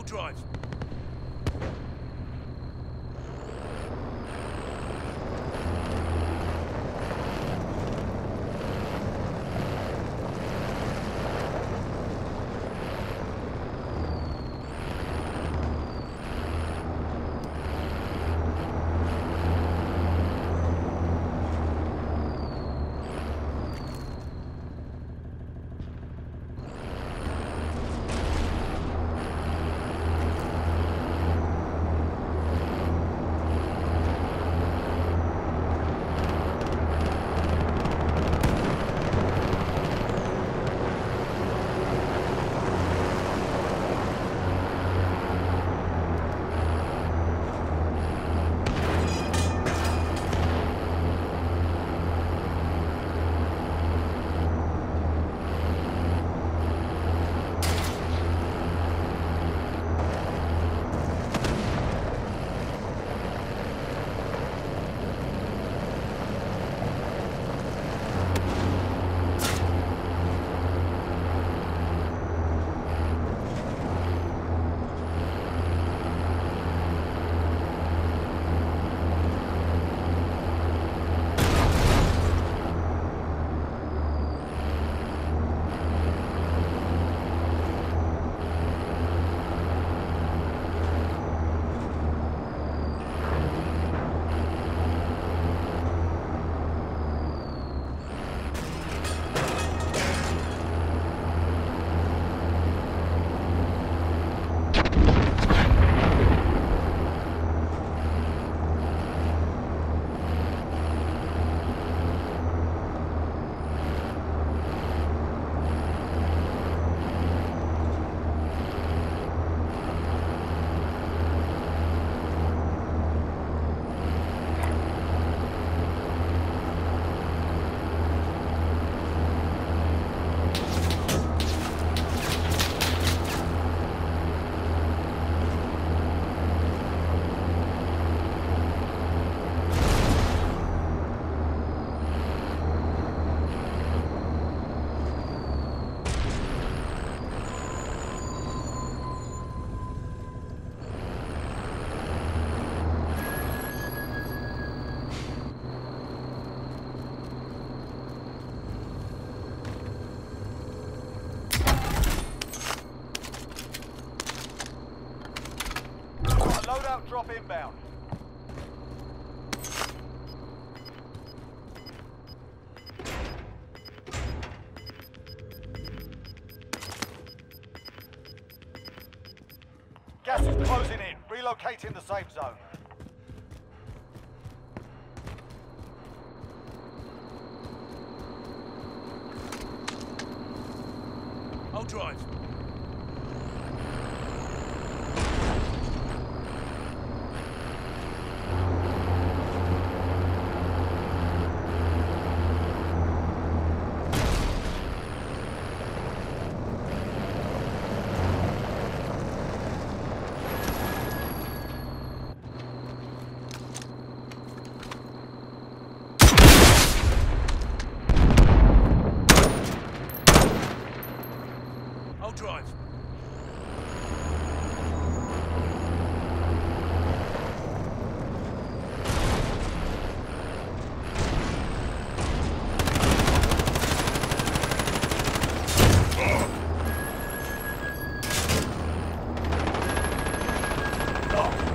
I'll drive. Inbound. Gas is closing in. Relocating the safe zone. I'll drive. I'll drive. Oh.